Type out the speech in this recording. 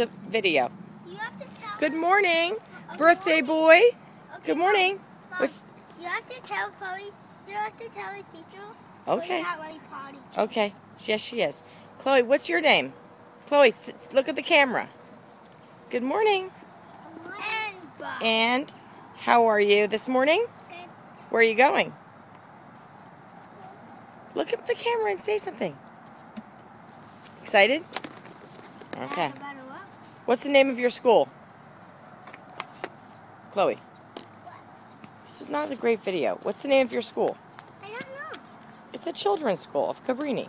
a video. You have to tell Good morning, Okay, birthday Mom. boy. Okay, Good morning. Mom, What's- you have to tell Chloe. You have to tell the teacher. Okay. Chloe's not really potty. Okay. Yes, she is. Chloe, what's your name? Chloe, look at the camera. Good morning. And how are you this morning? Good. Where are you going? Look at the camera and say something. Excited? Okay. What? What's the name of your school? Chloe. This is not a great video. What's the name of your school? I don't know. It's the Children's School of Cabrini.